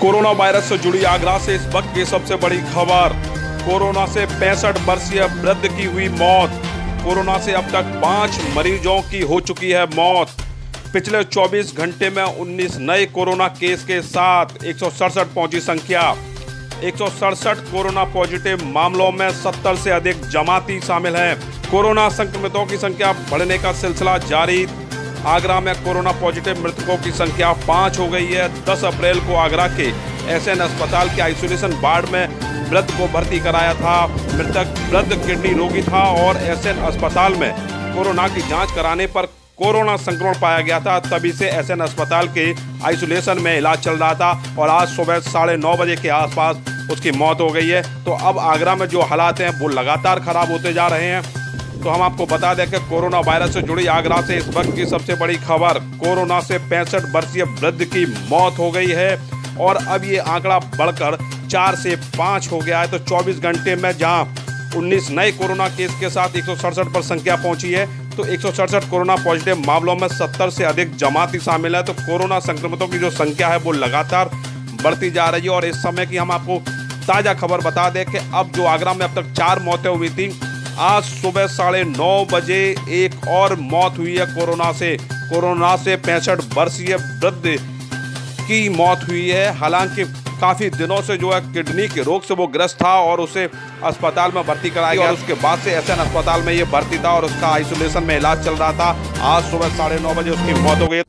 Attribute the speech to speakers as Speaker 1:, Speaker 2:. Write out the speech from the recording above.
Speaker 1: Corona virus से जुड़ी आगरा से इस वक्त की सबसे बड़ी खबर, कोरोना से पैंसठ वर्षीय वृद्ध की हुई मौत। कोरोना से अब तक पाँच मरीजों की हो चुकी है मौत। पिछले 24 घंटे में 19 नए कोरोना केस के साथ एक सौ सड़सठ पहुँची संख्या। एक सौ सड़सठ कोरोना पॉजिटिव मामलों में 70 से अधिक जमाती शामिल हैं। कोरोना संक्रमितों की संख्या बढ़ने का सिलसिला जारी। आगरा में कोरोना पॉजिटिव मृतकों की संख्या पाँच हो गई है। 10 अप्रैल को आगरा के एसएन अस्पताल के आइसोलेशन वार्ड में वृद्ध को भर्ती कराया था। मृतक वृद्ध किडनी रोगी था और एसएन अस्पताल में कोरोना की जाँच कराने पर कोरोना संक्रमण पाया गया था। तभी से एसएन अस्पताल के आइसोलेशन में इलाज चल रहा था और आज सुबह साढ़े नौ बजे के आसपास उसकी मौत हो गई है। तो अब आगरा में जो हालात हैं, वो लगातार खराब होते जा रहे हैं। तो हम आपको बता दें कि कोरोना वायरस से जुड़ी आगरा से इस वक्त की सबसे बड़ी खबर, कोरोना से पैंसठ वर्षीय वृद्ध की मौत हो गई है और अब ये आंकड़ा बढ़कर चार से पाँच हो गया है। तो 24 घंटे में जहाँ 19 नए कोरोना केस के साथ एक सौ सड़सठ पर संख्या पहुँची है तो एक सौ सड़सठ कोरोना पॉजिटिव मामलों में 70 से अधिक जमाती शामिल है। तो कोरोना संक्रमितों की जो संख्या है, वो लगातार बढ़ती जा रही है और इस समय की हम आपको ताज़ा खबर बता दें कि अब जो आगरा में अब तक चार मौतें हुई थी आज सुबह साढ़े नौ बजे एक और मौत हुई है कोरोना से। कोरोना से पैंसठ वर्षीय वृद्ध की मौत हुई है। हालाँकि काफ़ी दिनों से जो है किडनी के रोग से वो ग्रस्त था और उसे अस्पताल में भर्ती कराया गया। और उसके बाद से एस अस्पताल में ये भर्ती था और उसका आइसोलेशन में इलाज चल रहा था। आज सुबह साढ़े नौ बजे उसकी मौत हो गई।